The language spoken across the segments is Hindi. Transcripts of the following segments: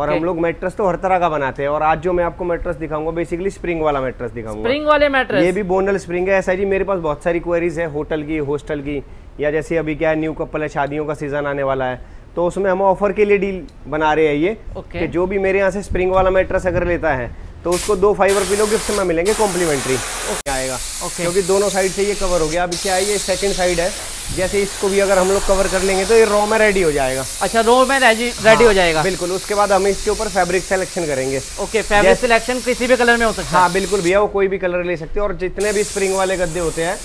और हम लोग मैट्रेस तो हर तरह का बनाते हैं और आज जो मैं आपको मैट्रेस दिखाऊँगा बेसिकली स्प्रिंग वाला मैट्रेस दिखाऊँगा। स्प्रिंग वाले मैट्रेस ये भी बोनल स्प्रिंग है। ऐसा जी मेरे पास बहुत सारी क्वेरीज है होटल की हॉस्टल की या जैसे अभी क्या है न्यू कपल है शादियों का सीज़न आने वाला है। तो उसमें हम ऑफ़र के लिए डील बना रहे हैं ये okay. कि जो भी मेरे यहाँ से स्प्रिंग वाला मैट्रेस अगर लेता है तो उसको दो फाइबर पिलो गिफ्ट में मिलेंगे कॉम्प्लीमेंट्री ओके आएगा। ओके क्योंकि दोनों साइड से ये कवर हो गया। अब क्या है ये सेकंड साइड है। जैसे इसको भी अगर हम लोग कवर कर लेंगे तो ये रो में रेडी हो जाएगा। अच्छा रो में रेडी रेडी हो जाएगा। बिल्कुल। उसके बाद हम इसके ऊपर फैब्रिक सिलेक्शन करेंगे। ओके फैब्रिक सिलेक्शन किसी भी कलर में हो सकता है। हाँ बिल्कुल भैया वो कोई भी कलर ले सकते हैं। और जितने भी स्प्रिंग वाले गद्दे होते हैं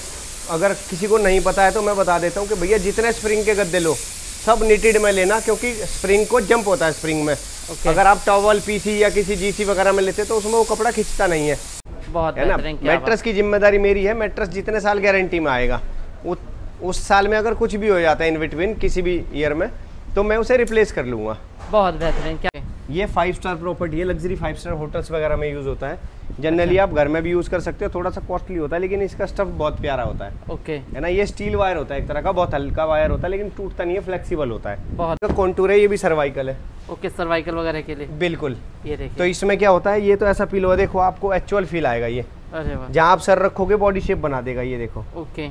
अगर किसी को नहीं पता है तो मैं बता देता हूँ कि भैया जितने स्प्रिंग के गद्दे लो सब निटेड में लेना क्योंकि स्प्रिंग को जंप होता है स्प्रिंग में। अगर आप टॉवल पीसी या किसी जीसी वगैरह में लेते तो उसमें वो कपड़ा खींचता नहीं है। बहुत है ना? बेहतरीन क्या बात। मैट्रेस की ज़िम्मेदारी मेरी है मैट्रेस जितने साल गारंटी में आएगा। उस साल में अगर कुछ भी हो जाता है इन बिटवीन किसी भी ईयर में तो मैं उसे रिप्लेस कर लूँगा। बहुत बेहतरीन क्या। ये फाइव स्टार प्रॉपर्टी है लग्जरी फाइव स्टार होटल्स वगैरह में यूज़ होता है। जनरली आप घर में भी यूज़ कर सकते हो थोड़ा सा कॉस्टली होता है लेकिन इसका स्टफ़ बहुत प्यारा होता है। ओके है ना? ये स्टील वायर होता है एक तरह का बहुत हल्का वायर होता है लेकिन टूटता नहीं है फ्लेक्सिबल होता है। बहुत। कॉन्टूर है ये भी सर्वाइकल है। ओके सर्वाइकल वगैरह के लिए? बिल्कुल। ये देखिए। तो इसमें क्या होता है ये तो ऐसा फील है देखो आपको एक्चुअल फील आएगा ये। अरे जहाँ आप सर रखोगे बॉडी शेप बना देगा ये देखो। ओके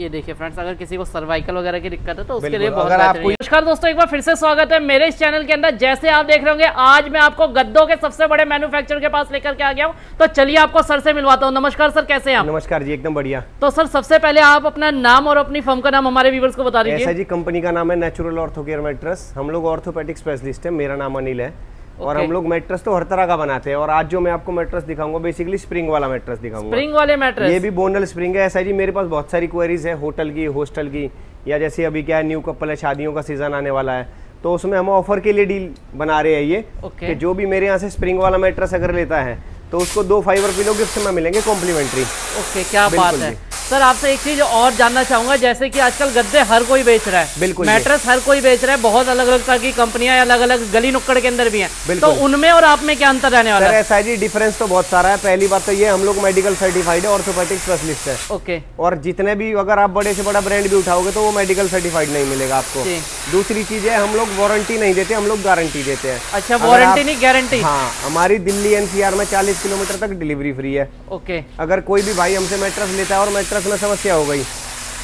ये देखिए फ्रेंड्स अगर किसी को सर्वाइकल वगैरह की दिक्कत है तो उसके लिए बहुत नमस्कार दोस्तों एक बार फिर से स्वागत है मेरे इस चैनल के अंदर। जैसे आप देख रहे होंगे आज मैं आपको गद्दों के सबसे बड़े मैन्युफैक्चरर के पास लेकर के आ गया हूँ। तो चलिए आपको सर से मिलवाता हूँ। नमस्कार सर कैसे आप? नमस्कार जी एकदम बढ़िया। तो सर सबसे पहले आप अपना नाम और अपनी फर्म का नाम हमारे व्यूवर्स को बता दीजिए। जी कंपनी का नाम है नेचुरल ऑर्थोकेयर मैट्रेस हम लोग ऑर्थोपेटिक स्पेशलिस्ट है मेरा नाम अनिल है। और हम लोग मेट्रस तो हर तरह का बनाते हैं और आज जो मैं आपको मेट्रस दिखाऊँगा बेसिकली स्प्रिंग वाला मेट्रस दिखाऊँगा। स्प्रिंग वाले ये भी बोनल स्प्रिंग है ऐसा जी मेरे पास बहुत सारी क्वेरीज है होटल की हॉस्टल की या जैसे अभी क्या है न्यू कपल है शादियों का सीज़न आने वाला है। तो उसमें हम ऑफ़र के लिए डील बना रहे हैं ये कि जो भी मेरे यहाँ से स्प्रिंग वाला मेट्रस अगर लेता है तो उसको दो फाइबर पिलो गिफ्ट में मिलेंगे कॉम्प्लीमेंट्री ओके क्या बात है। सर आपसे एक चीज़ और जानना चाहूँगा जैसे कि आजकल गद्दे हर कोई बेच रहा है। बिल्कुल मैट्रेस हर कोई बेच रहा है बहुत अलग अलग तरह की कंपनियाँ अलग अलग गली नुक्कड़ के अंदर भी हैं। तो। उनमें और आप में क्या अंतर रहने वाला है? ऐसा जी डिफरेंस तो बहुत सारा है। पहली बात तो ये हम लोग मेडिकल सर्टिफाइड है ऑर्थोपेडिक स्पेशलिस्ट है। ओके और जितने भी अगर आप बड़े से बड़ा ब्रांड भी उठाओगे तो वो मेडिकल सर्टिफाइड नहीं मिलेगा आपको। जी। दूसरी चीज़ है हम लोग वारंटी नहीं देते हम लोग गारंटी देते हैं। अच्छा वारंटी नहीं गारंटी हाँ हमारी दिल्ली एनसीआर में 40 किलोमीटर तक डिलीवरी फ्री है। ओके अगर कोई भी भाई हमसे मेट्रस लेता है और मेट्रस में समस्या हो गई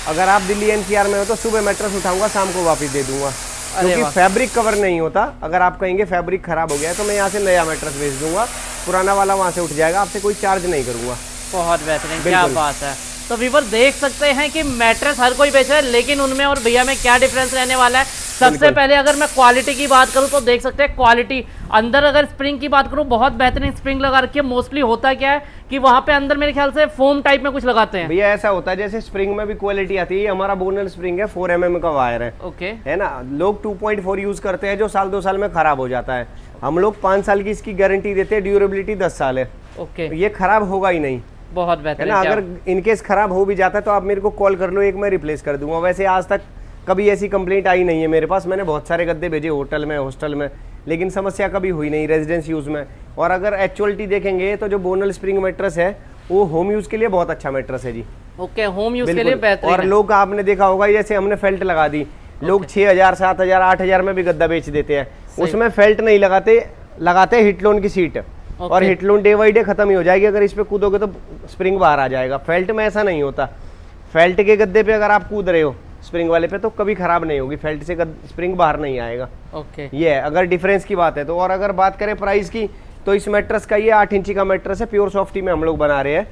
अगर आप दिल्ली एनसीआर में हो तो सुबह मेट्रस उठाऊँगा शाम को वापस दे दूँगा। क्योंकि फैब्रिक कवर नहीं होता। अगर आप कहेंगे फैब्रिक खराब हो गया है तो मैं यहाँ से नया मेट्रस भेज दूँगा। पुराना वाला वहाँ से उठ जाएगा आपसे कोई चार्ज नहीं करूँगा। बहुत बेहतरीन क्या बात है। तो व्यूवर देख सकते हैं कि मैट्रेस हर कोई बेच रहा है लेकिन उनमें और भैया में क्या डिफरेंस रहने वाला है? सबसे पहले अगर मैं क्वालिटी की बात करूँ तो देख सकते हैं क्वालिटी अंदर अगर स्प्रिंग की बात करूँ बहुत बेहतरीन स्प्रिंग लगा रखी है। मोस्टली होता क्या है कि वहाँ पे अंदर मेरे ख्याल से फोम टाइप में कुछ लगाते हैं। भैया ऐसा होता है जैसे स्प्रिंग में भी क्वालिटी आती है हमारा बोनल स्प्रिंग है फोर एम का वायर है। ओके है ना? लोग 2.4 यूज़ करते हैं जो साल दो साल में खराब हो जाता है। हम लोग पाँच साल की इसकी गारंटी देते हैं ड्यूरेबिलिटी दस साल है। ओके ये खराब होगा ही नहीं। बहुत है ना अगर इनकेस खराब हो भी जाता है तो आप मेरे को कॉल कर लो एक मैं रिप्लेस कर दूँगा। वैसे आज तक कभी ऐसी कंप्लेंट आई नहीं है मेरे पास। मैंने बहुत सारे गद्दे भेजे होटल में हॉस्टल में लेकिन समस्या कभी हुई नहीं रेजिडेंस यूज़ में। और अगर एक्चुअलिटी देखेंगे तो जो बोनल स्प्रिंग मैट्रेस है वो होम यूज़ के लिए बहुत अच्छा मेट्रस है जी। ओके होम यूज़ के लिए बेहतरीन और लोग आपने देखा होगा जैसे हमने फेल्ट लगा दी। लोग छह हज़ार सात हज़ार आठ हज़ार में भी गद्दा बेच देते हैं। उसमें फेल्ट नहीं लगाते लगाते हिटलोन की सीट और ओके। हिटलोन डे बाई डे खत्म ही हो जाएगी। अगर इस पे कूदोगे तो स्प्रिंग बाहर आ जाएगा। फेल्ट में ऐसा नहीं होता। फेल्ट के गद्दे पे अगर आप कूद रहे हो स्प्रिंग वाले पे तो कभी खराब नहीं होगी। फेल्ट से स्प्रिंग बाहर नहीं आएगा। ओके ये अगर डिफरेंस की बात है तो। और अगर बात करें प्राइस की तो इस मैट्रेस का ये आठ इंची का मैट्रेस है प्योर सॉफ्टी में हम लोग बना रहे हैं।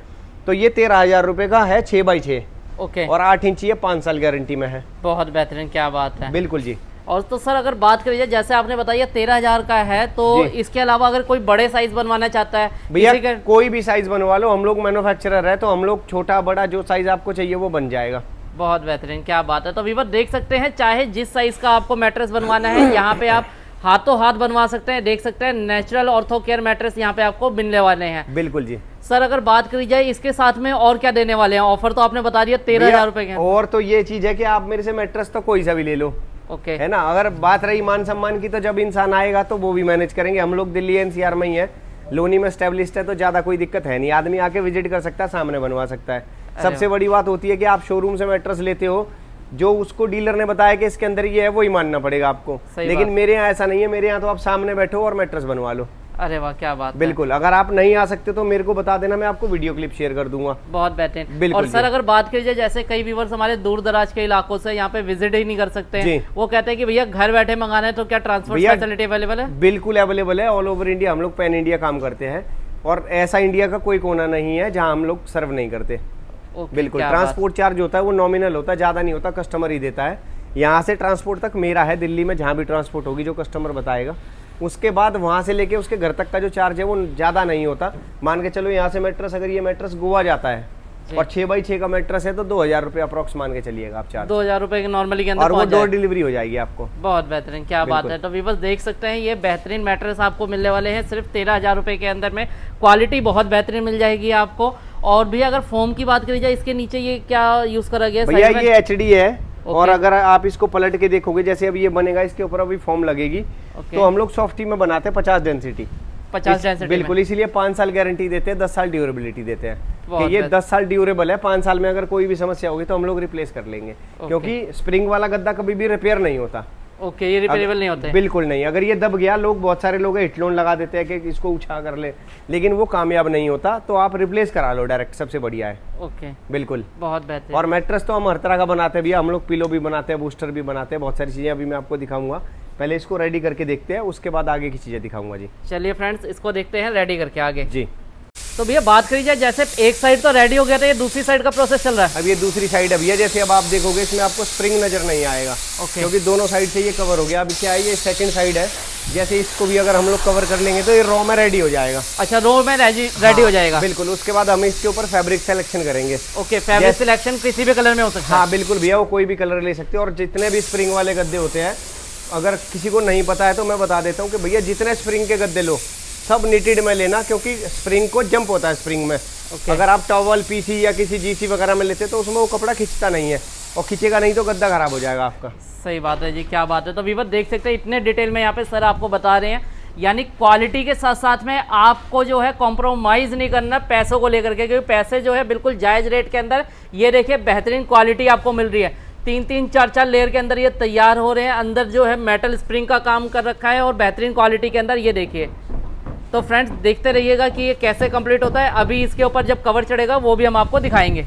तो ये तेरह हज़ार रुपए का है छः बाई छः ओके और आठ इंची ये पाँच साल गारंटी में है। बहुत बेहतरीन क्या बात है। बिल्कुल जी। और तो सर अगर बात करी जाए जैसे आपने बताया तेरह हज़ार का है तो इसके अलावा अगर कोई बड़े साइज़ बनवाना चाहता है भैया कोई भी साइज़ बनवा लो हम लोग मैन्युफैक्चरर है तो हम लोग छोटा बड़ा जो साइज़ आपको चाहिए वो बन जाएगा। बहुत बेहतरीन क्या बात है। तो वीवर देख सकते हैं चाहे जिस साइज़ का आपको मैट्रेस बनवाना है यहाँ पे आप हाथों हाथ बनवा सकते हैं देख सकते हैं नेचुरल ऑर्थो केयर मैट्रेस यहाँ पे आपको मिलने वाले हैं। बिल्कुल जी। सर अगर बात करी जाए इसके साथ में और क्या देने वाले हैं? ऑफ़र तो आपने बता दिया तेरह हज़ार रुपए के और तो ये चीज़ है कि आप मेरे से मैट्रेस तो कोई सा भी ले लो। ओके है ना? अगर बात रही मान सम्मान की तो जब इंसान आएगा तो वो भी मैनेज करेंगे। हम लोग दिल्ली एनसीआर में ही है। लोनी में स्टेब्लिश्ड है तो ज़्यादा कोई दिक्कत है नहीं। आदमी आके विज़िट कर सकता है सामने बनवा सकता है। सबसे बड़ी बात होती है कि आप शोरूम से मैट्रेस लेते हो जो उसको डीलर ने बताया कि इसके अंदर ये है वही मानना पड़ेगा आपको। लेकिन मेरे यहाँ ऐसा नहीं है। मेरे यहाँ तो आप सामने बैठो और मैट्रेस बनवा लो। अरे वाह क्या बात है। बिल्कुल अगर आप नहीं आ सकते तो मेरे को बता देना मैं आपको वीडियो क्लिप शेयर कर दूँगा। बहुत बेहतरीन। बिल्कुल और सर अगर बात की जाए जैसे कई व्यूवर्स हमारे दूर दराज के इलाकों से यहाँ पे विज़िट ही नहीं कर सकते हैं वो कहते हैं कि भैया घर बैठे मंगाना है तो क्या ट्रांसपोर्ट फैसिलिटी अवेलेबल है? बिल्कुल अवेलेबल है ऑल ओवर इंडिया हम लोग पैन इंडिया काम करते हैं और ऐसा इंडिया का कोई कोना नहीं है जहाँ हम लोग सर्व नहीं करते। बिल्कुल ट्रांसपोर्ट चार्ज होता है वो नॉमिनल होता है ज़्यादा नहीं होता कस्टमर ही देता है। यहाँ से ट्रांसपोर्ट तक मेरा है दिल्ली में जहाँ भी ट्रांसपोर्ट होगी जो कस्टमर बताएगा। उसके बाद वहाँ से लेके उसके घर तक का जो चार्ज है वो ज़्यादा नहीं होता। मान के चलो यहाँ से मैट्रस अगर ये मैट्रस गोवा जाता है और छः बाई छः का मैट्रस है तो दो हज़ार रुपये अप्रॉक्स मान के चलिएगा आप चार्ज दो हज़ार रुपए के नॉर्मली के अंदर और वो डोर डिलीवरी हो जाएगी आपको। बहुत बेहतरीन क्या बात है। तो व्यूवर्स देख सकते हैं ये बेहतरीन मैट्रेस आपको मिलने वाले हैं। सिर्फ़ तेरह हज़ार रुपए के अंदर में क्वालिटी बहुत बेहतरीन मिल जाएगी आपको। और भी अगर फोम की बात करी जाए इसके नीचे ये क्या यूज़ करा गया? भैया ये एच है। और अगर आप इसको पलट के देखोगे जैसे अब ये बनेगा इसके ऊपर अभी फॉर्म लगेगी। Okay. तो हम लोग सॉफ्टी में बनाते हैं पचास डेंसिटी पचास डेंसिटी बिल्कुल इसीलिए पाँच साल गारंटी देते हैं दस साल ड्यूरेबिलिटी देते हैं। कि ये दस साल ड्यूरेबल है पाँच साल में अगर कोई भी समस्या होगी तो हम लोग रिप्लेस कर लेंगे। क्योंकि स्प्रिंग वाला गद्दा कभी भी रिपेयर नहीं होता। ओके ये रिपेरेबल नहीं होते। बिल्कुल नहीं। अगर ये दब गया लोग बहुत सारे लोग हिट लोन लगा देते हैं कि इसको उछा कर ले लेकिन वो कामयाब नहीं होता तो आप रिप्लेस करा लो डायरेक्ट सबसे बढ़िया है। ओके। बिल्कुल। बहुत बेहतरीन। और मैट्रेस तो हम हर तरह का बनाते हैं भैया हम लोग पिलो भी बनाते हैं बूस्टर भी बनाते हैं बहुत सारी चीज़ें अभी मैं आपको दिखाऊँगा। पहले इसको रेडी करके देखते हैं उसके बाद आगे की चीज़ें दिखाऊँगा जी। चलिए फ्रेंड्स इसको देखते हैं रेडी करके आगे। जी। तो भैया बात करी जाए जैसे एक साइड तो रेडी हो गया था ये दूसरी साइड का प्रोसेस चल रहा है। अब ये दूसरी साइड है भैया जैसे अब आप देखोगे इसमें आपको स्प्रिंग नज़र नहीं आएगा। ओके क्योंकि दोनों साइड से ये कवर हो गया। अभी क्या है ये सेकंड साइड है? जैसे इसको भी अगर हम लोग कवर कर लेंगे तो ये रो में रेडी हो जाएगा। अच्छा रो में रेडी रेडी हो जाएगा। बिल्कुल। उसके बाद हम इसके ऊपर फैब्रिक सिलेक्शन करेंगे। ओके फैब्रिक सिलेक्शन किसी भी कलर में हो सकता है। हाँ बिल्कुल भैया वो कोई भी कलर ले सकते हैं। और जितने भी स्प्रिंग वाले गद्दे होते हैं अगर किसी को नहीं पता है तो मैं बता देता हूँ कि भैया जितने स्प्रिंग के गद्दे लो सब निटेड में लेना क्योंकि स्प्रिंग को जंप होता है स्प्रिंग में। Okay. अगर आप टॉवल पीसी या किसी जीसी वगैरह में लेते तो उसमें वो कपड़ा खींचता नहीं है। और खींचेगा नहीं तो गद्दा खराब हो जाएगा आपका। सही बात है जी क्या बात है। तो वीवर देख सकते हैं इतने डिटेल में यहाँ पे सर आपको बता रहे हैं। यानी क्वालिटी के साथ साथ में आपको जो है कॉम्प्रोमाइज़ नहीं करना पैसों को लेकर के क्योंकि पैसे जो है बिल्कुल जायज़ रेट के अंदर ये देखिए बेहतरीन क्वालिटी आपको मिल रही है। तीन तीन चार चार लेयर के अंदर ये तैयार हो रहे हैं अंदर जो है मेटल स्प्रिंग का काम कर रखा है और बेहतरीन क्वालिटी के अंदर ये देखिए। तो फ्रेंड्स देखते रहिएगा कि ये कैसे कंप्लीट होता है। अभी इसके ऊपर जब कवर चढ़ेगा वो भी हम आपको दिखाएँगे।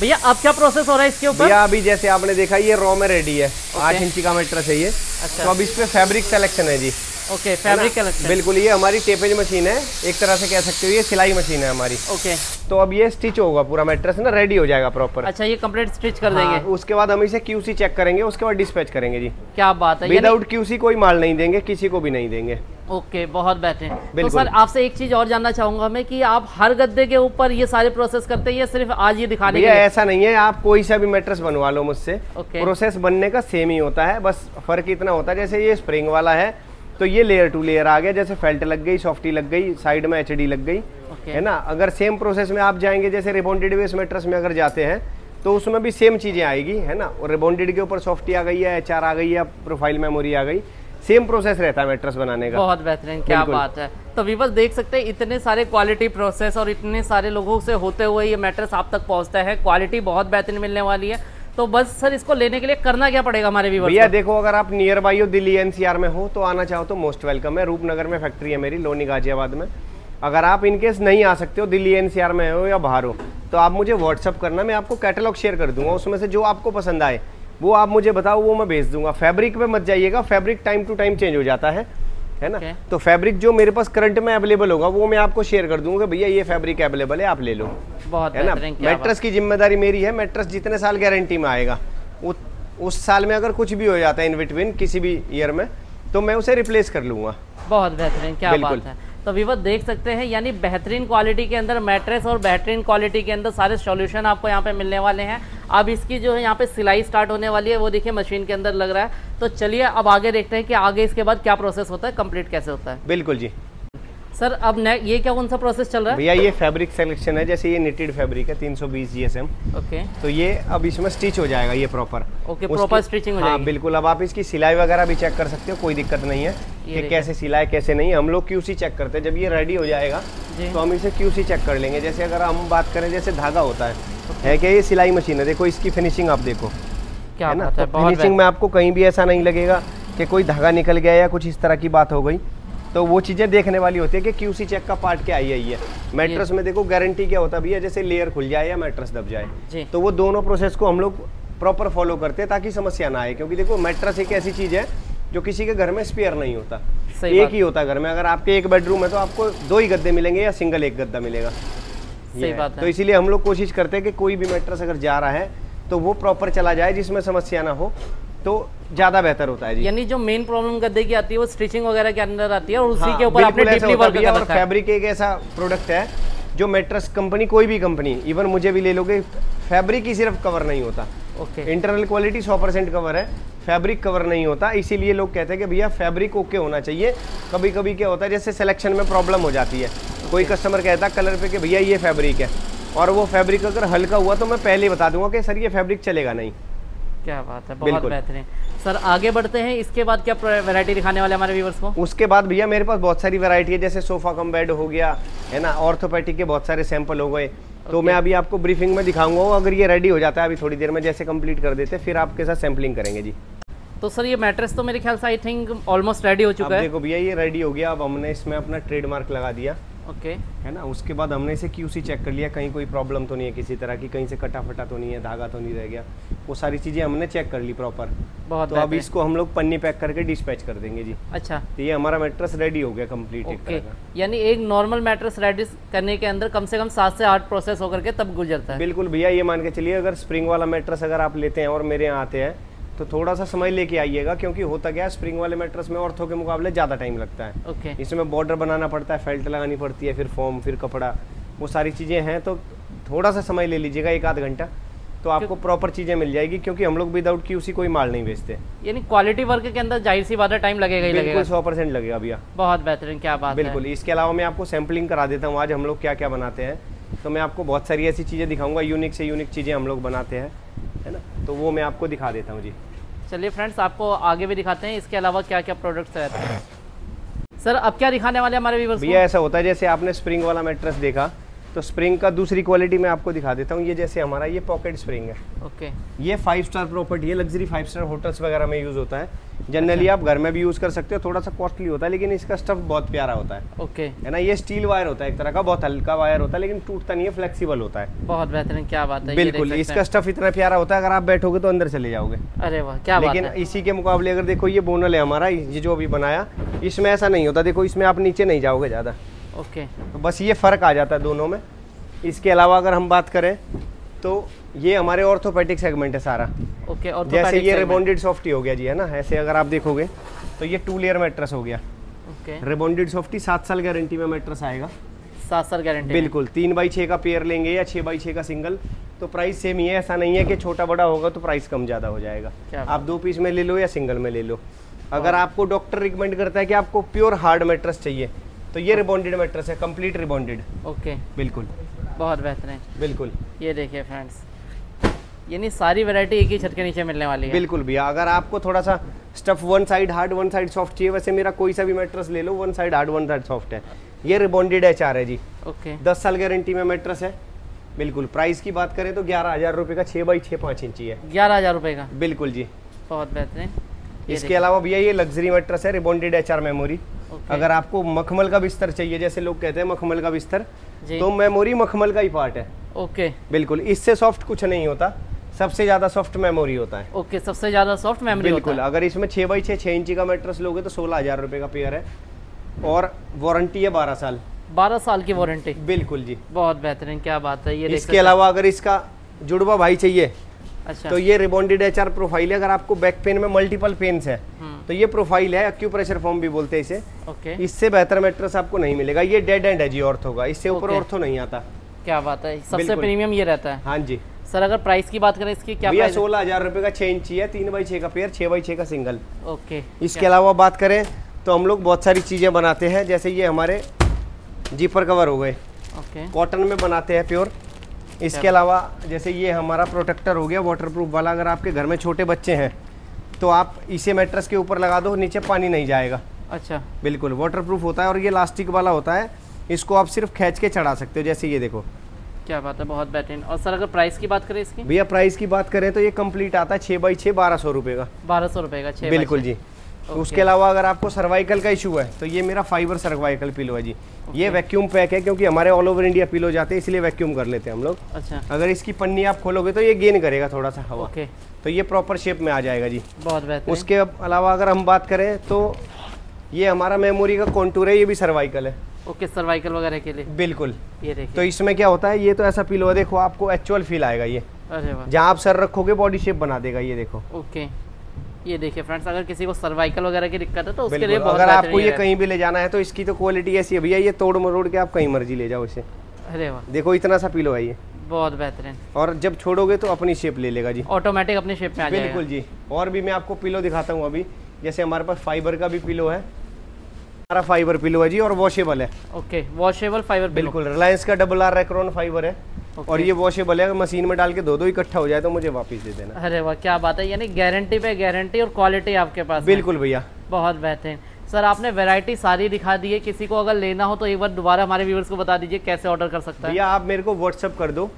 भैया अब क्या प्रोसेस हो रहा है इसके ऊपर? भैया अभी जैसे आपने देखा ये रॉ में रेडी है। आठ इंची का मेट्रस चाहिए। ये अच्छा। तो अब इस पे फैब्रिक सिलेक्शन है जी। ओके फैब्रिक कलेक्शन बिल्कुल ये हमारी टेपेज मशीन है। एक तरह से कह सकते हो ये सिलाई मशीन है हमारी। ओके तो अब ये स्टिच होगा पूरा मेट्रेस ना रेडी हो जाएगा प्रॉपर अच्छा ये कंप्लीट स्टिच कर देंगे। हाँ, उसके बाद हम इसे क्यूसी चेक करेंगे उसके बाद डिस्पैच करेंगे जी। क्या बात है विदाउट क्यूसी कोई माल नहीं देंगे किसी को भी नहीं देंगे। ओके बहुत बेहतरीन तो। सर आपसे एक चीज़ और जानना चाहूँगा मैं कि आप हर गद्दे के ऊपर ये सारे प्रोसेस करते हैं या सिर्फ़ आज ये दिखाने के ऐसा नहीं है आप कोई सा भी मेट्रेस बनवा लो मुझसे। प्रोसेस बनने का सेम ही होता है बस फ़र्क इतना होता है जैसे ये स्प्रिंग वाला है तो ये लेयर टू लेयर आ गया जैसे फेल्ट लग गई सॉफ्टी लग गई साइड में एचडी लग गई ओके है ना? अगर सेम प्रोसेस में आप जाएँगे जैसे रिबॉन्डेड वेस्ट मेट्रेस में अगर जाते हैं तो उसमें भी सेम चीज़ें आएगी है ना? और रिबॉन्डेड के ऊपर सॉफ्टी आ गई है एचआर आ गई है प्रोफ़ाइल मेमोरी आ गई सेम प्रोसेस रहता है मेट्रस बनाने का। बहुत बेहतरीन क्या बात है। तो वीवर देख सकते हैं इतने सारे क्वालिटी प्रोसेस और इतने सारे लोगों से होते हुए ये मेट्रस आप तक पहुँचता है। क्वालिटी बहुत बेहतरीन मिलने वाली है। तो बस सर इसको लेने के लिए करना क्या पड़ेगा हमारे भैया देखो अगर आप नियर बाई हो दिल्ली एनसीआर में हो तो आना चाहो तो मोस्ट वेलकम है। रूपनगर में फैक्ट्री है मेरी लोनी गाजियाबाद में। अगर आप इनकेस नहीं आ सकते हो दिल्ली एनसीआर में हो या बाहर हो तो आप मुझे व्हाट्सअप करना मैं आपको कैटलॉग शेयर कर दूँगा उसमें से जो आपको पसंद आए वो आप मुझे बताओ वो मैं भेज दूँगा। फैब्रिक पे मत जाइएगा fabric time to time change हो जाता है। है ना? Okay. तो फैब्रिक जो मेरे पास करंट में अवेलेबल होगा वो मैं आपको शेयर कर दूँगा भैया ये फैब्रिक अवेलेबल है आप ले लो। बहुत है ना? बेहतरीन क्या बात। मैट्रेस की ज़िम्मेदारी मेरी है मेट्रस जितने साल गारंटी में आएगा उस साल में अगर कुछ भी हो जाता है इन बिटवीन किसी भी ईयर में तो मैं उसे रिप्लेस कर लूँगा। बहुत बेहतरीन क्या। बात है। तो वीवर देख सकते हैं, यानी बेहतरीन क्वालिटी के अंदर मैट्रेस और बेहतरीन क्वालिटी के अंदर सारे सॉल्यूशन आपको यहाँ पे मिलने वाले हैं। अब इसकी जो है यहाँ पे सिलाई स्टार्ट होने वाली है, वो देखिए मशीन के अंदर लग रहा है। तो चलिए अब आगे देखते हैं कि आगे इसके बाद क्या प्रोसेस होता है कंप्लीट कैसे होता है। बिल्कुल जी। सर अब ये क्या कौन सा प्रोसेस चल रहा है? भैया ये फैब्रिक सिलेक्शन है जैसे ये निटेड फैब्रिक है 320 जीएसएम ओके तो ये अब इसमें स्टिच हो जाएगा ये प्रॉपर ओके प्रॉपर स्टिचिंग हो हाँ बिल्कुल। अब आप इसकी सिलाई वगैरह भी चेक कर सकते हो कोई दिक्कत नहीं है कि कैसे सिलाई कैसे नहीं। हम लोग क्यूसी चेक करते हैं। जब ये रेडी हो जाएगा तो हम इसे क्यूसी चेक कर लेंगे। जैसे अगर हम बात करें जैसे धागा होता है है क्या ये सिलाई मशीन है? देखो इसकी फिनिशिंग आप देखो। क्या है ना? है तो फिनिशिंग में आपको कहीं भी ऐसा नहीं लगेगा कि कोई धागा निकल गया या कुछ इस तरह की बात हो गई। तो वो चीज़ें देखने वाली होती है कि क्यूसी चेक का पार्ट क्या आई है मैट्रेस में देखो गारंटी क्या होता है भैया? जैसे लेयर खुल जाए या मैट्रेस दब जाए तो वो दोनों प्रोसेस को हम लोग प्रॉपर फॉलो करते हैं ताकि समस्या ना आए। क्योंकि देखो मैट्रेस एक ऐसी चीज़ है जो किसी के घर में स्पेयर नहीं होता। एक ही होता है घर में। अगर आपके एक बेडरूम है तो आपको दो ही गद्दे मिलेंगे या सिंगल एक गद्दा मिलेगा। सही। बात है। तो इसीलिए हम लोग कोशिश करते हैं कि कोई भी मैट्रेस अगर जा रहा है तो वो प्रॉपर चला जाए जिसमें समस्या ना हो। तो ज़्यादा बेहतर होता है जी। यानी जो मेन प्रॉब्लम गद्दे की आती है वो स्टिचिंग वगैरह के अंदर आती है और उसी हाँ, के ऊपर आपने डीपली वर्क कर और फैब्रिक एक ऐसा प्रोडक्ट है जो मेट्रस कंपनी कोई भी कंपनी इवन मुझे भी ले लोगे फैब्रिक ही सिर्फ़ कवर नहीं होता। Okay internal quality 100 percent cover है फैब्रिक कवर नहीं होता। इसीलिए लोग कहते हैं कि भैया फैब्रिक ओके होना चाहिए। कभी कभी क्या होता है जैसे सिलेक्शन में प्रॉब्लम हो जाती है। कोई कस्टमर कहता है कलर पे कि भैया ये फैब्रिक है। और वो फैब्रिक अगर हल्का हुआ तो मैं पहले ही बता दूँगा कि सर ये फैब्रिक चलेगा नहीं। क्या बात है बहुत बेहतरीन। सर आगे बढ़ते हैं इसके बाद क्या वैरायटी दिखाने वाले हमारे व्यूवर्स को? उसके बाद भैया मेरे पास बहुत सारी वैरायटी है जैसे सोफा कम बेड हो गया है ना ऑर्थोपैटिक के बहुत सारे सैंपल हो गए। तो मैं अभी आपको ब्रीफिंग में दिखाऊँगा अगर ये रेडी हो जाता है अभी थोड़ी देर में जैसे कंप्लीट कर देते फिर आपके साथ सैम्पलिंग करेंगे जी। तो सर ये मैट्रेस तो मेरे ख्याल से आई थिंक ऑलमोस्ट रेडी हो चुका है। देखो भैया ये रेडी हो गया अब हमने इसमें अपना ट्रेडमार्क लगा दिया। Okay okay. है ना? उसके बाद हमने इसे क्यूसी चेक कर लिया। कहीं कोई प्रॉब्लम तो नहीं है किसी तरह की कहीं से कटा फटा तो नहीं है धागा तो नहीं रह गया। वो सारी चीज़ें हमने चेक कर ली प्रॉपर बहुत तो अब इसको हम लोग पन्नी पैक करके डिस्पैच कर देंगे जी। अच्छा। तो ये हमारा मैट्रेस रेडी हो गया कंप्लीट एक ओके यानी एक नॉर्मल मैट्रेस रेडी करने के अंदर कम से कम सात से आठ प्रोसेस होकर के तब गुजरता है। बिल्कुल भैया ये मान के चलिए अगर स्प्रिंग वाला मैट्रेस अगर आप लेते हैं और मेरे यहाँ आते हैं तो थोड़ा सा समय लेके आइएगा क्योंकि होता क्या है स्प्रिंग वाले मैट्रेस में ऑर्थो के मुकाबले ज़्यादा टाइम लगता है। ओके इसमें बॉर्डर बनाना पड़ता है फेल्ट लगानी पड़ती है फिर फॉर्म फिर कपड़ा वो सारी चीज़ें हैं तो थोड़ा सा समय ले लीजिएगा एक आध घंटा तो आपको प्रॉपर चीज़ें मिल जाएगी क्योंकि हम लोग विदाउट की उसी कोई माल नहीं बेचते। यानी क्वालिटी वर्क के अंदर ज़ाहिर सी बात है टाइम लगेगा ही लगेगा। सौ परसेंट लगेगा भैया। बहुत बेहतरीन क्या बात बिल्कुल इसके अलावा मैं आपको सैम्पलिंग करा देता हूँ आज हम लोग क्या क्या बनाते हैं। तो मैं आपको बहुत सारी ऐसी चीज़ें दिखाऊँगा यूनिक से यूनिक चीज़ें हम लोग बनाते हैं है ना? तो वो मैं आपको दिखा देता हूँ जी। चलिए फ्रेंड्स आपको आगे भी दिखाते हैं इसके अलावा क्या क्या प्रोडक्ट्स रहते हैं? सर अब क्या दिखाने वाले हमारे व्यूवर्स भैया ऐसा होता है जैसे आपने स्प्रिंग वाला मेट्रेस देखा तो स्प्रिंग का दूसरी क्वालिटी मैं आपको दिखा देता हूँ। ये जैसे हमारा ये पॉकेट स्प्रिंग है। ओके ये फाइव स्टार प्रॉपर्टी है लग्जरी फाइव स्टार होटल्स वगैरह में यूज़ होता है। जनरली आप घर में भी यूज़ कर सकते हो थोड़ा सा कॉस्टली होता है लेकिन इसका स्टफ़ बहुत प्यारा होता है। ओके है ना? ये स्टील वायर होता है एक तरह का बहुत हल्का वायर होता है लेकिन टूटता नहीं है फ्लेक्सिबल होता है। बहुत बेहतरीन क्या बात है बिल्कुल इसका स्टफ़ इतना प्यारा होता है अगर आप बैठोगे तो अंदर चले जाओगे। अरे वाह क्या लेकिन इसी के मुकाबले अगर देखो ये बोनल है हमारा ये जो अभी बनाया इसमें ऐसा नहीं होता देखो इसमें आप नीचे नहीं जाओगे ज़्यादा। ओके तो बस ये फ़र्क आ जाता है दोनों में। इसके अलावा अगर हम बात करें तो ये हमारे ऑर्थोपेटिक सेगमेंट है सारा। ओके और जैसे ये रिबॉन्डेड सॉफ्टी हो गया जी है ना? ऐसे अगर आप देखोगे तो ये टू लेयर मैट्रेस हो गया। ओके रिबॉन्डेड सॉफ्टी सात साल गारंटी में मैट्रेस आएगा। सात साल गारंटी बिल्कुल तीन बाई छः का पेयर लेंगे या छः बाई छः का सिंगल तो प्राइस सेम ही है। ऐसा नहीं है कि छोटा बड़ा होगा तो प्राइस कम ज़्यादा हो जाएगा। आप दो पीस में ले लो या सिंगल में ले लो। अगर आपको डॉक्टर रिकमेंड करता है कि आपको प्योर हार्ड मेट्रस चाहिए तो ये रिबॉन्डेड मेट्रस है कंप्लीट रिबॉन्डेड ओके बिल्कुल। बहुत बेहतरीन। बिल्कुल। ये देखिए फ्रेंड्स यानी सारी वैरायटी एक ही छत के नीचे मिलने वाली है। बिल्कुल भैया अगर आपको थोड़ा सा stuff one side hard one side soft चाहिए वैसे मेरा कोई सा भी मैट्रेस ले लो one side hard one side soft है। ये रिबॉन्डेड एच है जी। ओके दस साल गारंटी में मैट्रेस है। बिल्कुल प्राइस की बात करें तो ग्यारह हज़ार रुपये का छः बाई छः पाँच इंची है। ग्यारह हज़ार रुपये का। बिल्कुल जी। बहुत बेहतरीन। इसके अलावा भैया ये लग्जरी मेट्रस है रिबॉन्डेड एच मेमोरी अगर आपको मखमल का बिस्तर चाहिए जैसे लोग कहते हैं मखमल का बिस्तर तो मेमोरी मखमल का ही पार्ट है। ओके बिल्कुल इससे सॉफ्ट कुछ नहीं होता। सबसे ज़्यादा सॉफ्ट मेमोरी होता है। ओके सबसे ज़्यादा सॉफ्ट मेमोरी बिल्कुल अगर इसमें छः बाई छः छः इंची का मैट्रेस लोगे तो सोलह हज़ार रुपए का पेयर है। और वारंटी है बारह साल। बारह साल की वारंटी बिल्कुल जी। बहुत बेहतरीन क्या बात है ये इसके अलावा अगर इसका जुड़वा भाई चाहिए। अच्छा। तो ये रिबॉन्डेड एच आर प्रोफ़ाइल है अगर आपको बैक पेन में मल्टीपल पेन्स है हम्म, तो ये प्रोफ़ाइल है एक्यूप्रेशर फॉर्म भी बोलते हैं इसे। ओके। इससे बेहतर मैट्रेस आपको नहीं मिलेगा ये डेड एंड है जी ऑर्थो का। इससे ऊपर। ऑर्थो नहीं आता। क्या बात है? सबसे प्रीमियम ये रहता है। हाँ जी। सर अगर प्राइस की बात करें इसकी क्या भैया सोलह हज़ार रुपये का छः इंची है तीन बाई छः का पेयर छः बाई छः का सिंगल ओके। इसके अलावा बात करें तो हम लोग बहुत सारी चीज़ें बनाते हैं जैसे ये हमारे जीपर कवर हो गए। ओके। कॉटन में बनाते हैं प्योर इसके अलावा जैसे ये हमारा प्रोटेक्टर हो गया वाटरप्रूफ वाला अगर आपके घर में छोटे बच्चे हैं तो आप इसे मेट्रस के ऊपर लगा दो नीचे पानी नहीं जाएगा। अच्छा। बिल्कुल वाटरप्रूफ होता है और ये लास्टिक वाला होता है। इसको आप सिर्फ़ खींच के चढ़ा सकते हो जैसे ये देखो। क्या बात है बहुत बेहतरीन। और सर अगर प्राइस की बात करें इसकी? भैया प्राइस की बात करें तो ये कंप्लीट आता है छः बाई छः बारह सौ रुपये का। बारह सौ रुपये का छः बिल्कुल जी। उसके अलावा अगर आपको सर्वाइकल का इशू है तो ये मेरा फाइबर सर्वाइकल पिलो है जी। ये वैक्यूम पैक है क्योंकि हमारे ऑल ओवर इंडिया पिलो जाते हैं इसलिए वैक्यूम कर लेते हैं हम लोग। अच्छा। अगर इसकी पन्नी आप खोलोगे तो ये गेन करेगा थोड़ा सा हवा। ओके तो ये प्रॉपर शेप में आ जाएगा जी। बहुत बेहतरीन। उसके अलावा अगर हम बात करें तो ये हमारा मेमोरी का कॉन्टूर है ये भी सर्वाइकल है। ओके सर्वाइकल वगैरह के लिए। बिल्कुल। ये तो इसमें क्या होता है ये तो ऐसा पिलो है देखो आपको एक्चुअल फील आएगा ये। जहाँ आप सर रखोगे बॉडी शेप बना देगा ये देखो। ओके ये देखिए फ्रेंड्स अगर किसी को सर्वाइकल वगैरह की दिक्कत है तो उसके लिए बहुत अगर आपको ये कहीं भी ले जाना है तो इसकी तो क्वालिटी ऐसी है भैया ये तोड़ मरोड़ के आप कहीं मर्ज़ी ले जाओ इसे। अरे वाह। देखो इतना सा पिलो है ये। बहुत बेहतरीन। और जब छोड़ोगे तो अपनी शेप ले लेगा जी। ऑटोमेटिक अपने शेप में आ जाएगा। बिल्कुल जी। और भी मैं आपको पिलो दिखाता हूँ अभी। जैसे हमारे पास फाइबर का भी पिलो है। हमारा फाइबर पिलो है जी और वॉशेबल है। ओके वॉशेबल फाइबर बिल्कुल रिलायंस का डबल आर रेक्रॉन फाइबर है। Okay. और ये वॉशेबल है मशीन में डाल के दो दो इकट्ठा हो जाए तो मुझे वापस दे देना। अरे वाह क्या बात है यानी गारंटी पे गारंटी और क्वालिटी आपके पास बिल्कुल भैया। बहुत बेहतरीन। सर आपने वैरायटी सारी दिखा दी है किसी को अगर लेना हो तो एक बार दोबारा हमारे व्यूवर्स को बता दीजिए कैसे ऑर्डर कर सकता है। भैया आप मेरे को व्हाट्सअप कर दो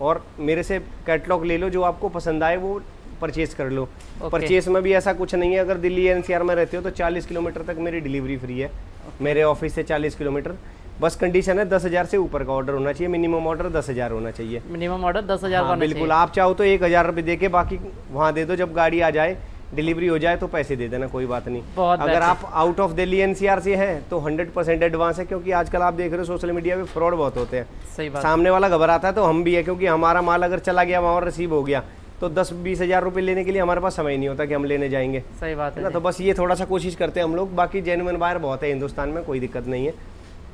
और मेरे से कैटलॉग ले लो जो आपको पसंद आए वो परचेज कर लो। Okay. परचेज में भी ऐसा कुछ नहीं है अगर दिल्ली एनसीआर में रहते हो तो 40 किलोमीटर तक मेरी डिलीवरी फ्री है। Okay. मेरे ऑफ़िस से 40 किलोमीटर। बस कंडीशन है दस हज़ार से ऊपर का ऑर्डर होना चाहिए मिनिमम ऑर्डर दस हज़ार होना चाहिए। मिनिमम ऑर्डर दस हज़ार हाँ, बिल्कुल आप चाहो तो एक हज़ार रुपये दे के बाकी वहाँ दे दो जब गाड़ी आ जाए डिलीवरी हो जाए तो पैसे दे देना कोई बात नहीं। बहुत अगर आप आउट ऑफ़ दिल्ली एनसीआर से हैं तो 100 परसेंट एडवांस है क्योंकि आजकल आप देख रहे हो सोशल मीडिया पे फ्रॉड बहुत होते हैं। सही बात। सामने वाला घबराता है तो हम भी है क्योंकि हमारा माल अगर चला गया वहाँ और रिसीव हो गया तो दस बीस हज़ार रुपये लेने के लिए हमारे पास समय नहीं होता कि हम लेने जाएँगे। सही बात है। है ना? तो बस ये थोड़ा सा कोशिश करते हैं हम लोग बाकी जेनुअन बायर बहुत है हिंदुस्तान में कोई दिक्कत नहीं है।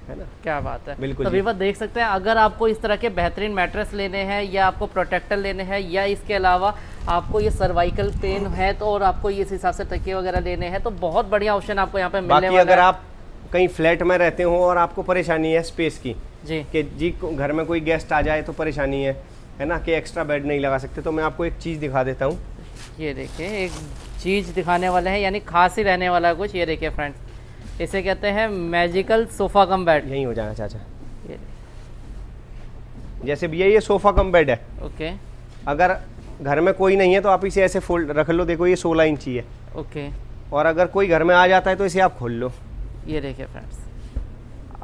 है ना? क्या बात है। बिल्कुल तो। देख सकते हैं अगर आपको इस तरह के बेहतरीन मैट्रेस लेने हैं या आपको प्रोटेक्टर लेने हैं या इसके अलावा आपको ये सर्वाइकल पेन है तो और आपको इस हिसाब से तकिए वगैरह लेने हैं तो बहुत बढ़िया ऑप्शन आपको यहाँ पे मिलने वाला अगर आप कहीं फ्लैट में रहते हो और आपको परेशानी है स्पेस की जी। कि जी घर में कोई गेस्ट आ जाए तो परेशानी है है ना कि एक्स्ट्रा बेड नहीं लगा सकते तो मैं आपको एक चीज़ दिखा देता हूँ। ये देखिए एक चीज़ दिखाने वाले हैं यानी खास ही रहने वाला है कुछ ये देखिए फ्रेंड्स इसे कहते हैं मैजिकल सोफा कम बेड यहीं हो जाएगा चाचा। ये जैसे भैया ये सोफ़ा कम बेड है। ओके अगर घर में कोई नहीं है तो आप इसे ऐसे फोल्ड रख लो। देखो ये सोलह इंची है। ओके और अगर कोई घर में आ जाता है तो इसे आप खोल लो। ये देखिए फ्रेंड्स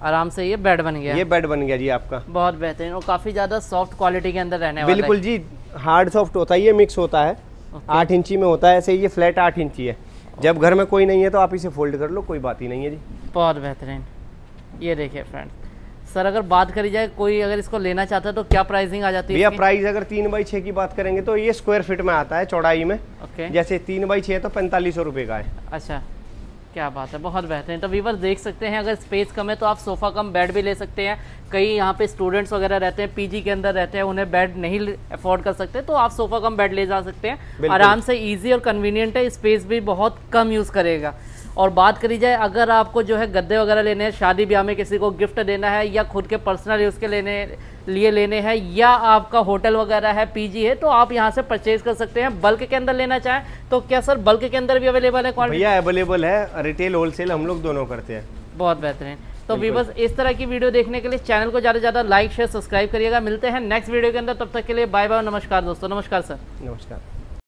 आराम से ये बेड बन गया। ये बेड बन गया जी आपका। बहुत बेहतरीन और काफ़ी ज़्यादा सॉफ्ट क्वालिटी के अंदर रहने बिल्कुल जी हार्ड सॉफ्ट होता है ये मिक्स होता है। आठ इंची में होता है ऐसे ये फ्लैट आठ इंची है। जब घर में कोई नहीं है तो आप इसे फोल्ड कर लो कोई बात ही नहीं है जी। बहुत बेहतरीन। ये देखिए फ्रेंड सर अगर बात करी जाए कोई अगर इसको लेना चाहता है तो क्या प्राइसिंग आ जाती है भैया प्राइस अगर तीन बाई छः की बात करेंगे तो ये स्क्वायर फीट में आता है चौड़ाई में। ओके जैसे तीन बाई छः तो पैंतालीस सौ रुपये का है। अच्छा। क्या बात है बहुत बेहतरीन। तो वीवर देख सकते हैं अगर स्पेस कम है तो आप सोफ़ा कम बेड भी ले सकते हैं। कई यहाँ पे स्टूडेंट्स वगैरह रहते हैं पीजी के अंदर रहते हैं उन्हें बेड नहीं अफोर्ड कर सकते तो आप सोफ़ा कम बेड ले जा सकते हैं। आराम से इजी और कन्वीनियंट है स्पेस भी बहुत कम यूज़ करेगा। और बात करी जाए अगर आपको जो है गद्दे वगैरह लेने हैं शादी ब्याह में किसी को गिफ्ट देना है या खुद के पर्सनल यूज़ के लेने लिए लेने हैं या आपका होटल वगैरह है पीजी है तो आप यहाँ से परचेज कर सकते हैं। बल्क के अंदर लेना चाहें तो क्या सर बल्क के अंदर भी अवेलेबल है क्वालिटी भैया अवेलेबल है। रिटेल होलसेल हम लोग दोनों करते हैं। बहुत बेहतरीन। तो वीबस इस तरह की वीडियो देखने के लिए चैनल को ज़्यादा से ज़्यादा लाइक शेयर सब्सक्राइब करिएगा। मिलते हैं नेक्स्ट वीडियो के अंदर। तब तक के लिए बाय बाय नमस्कार दोस्तों। नमस्कार सर नमस्कार।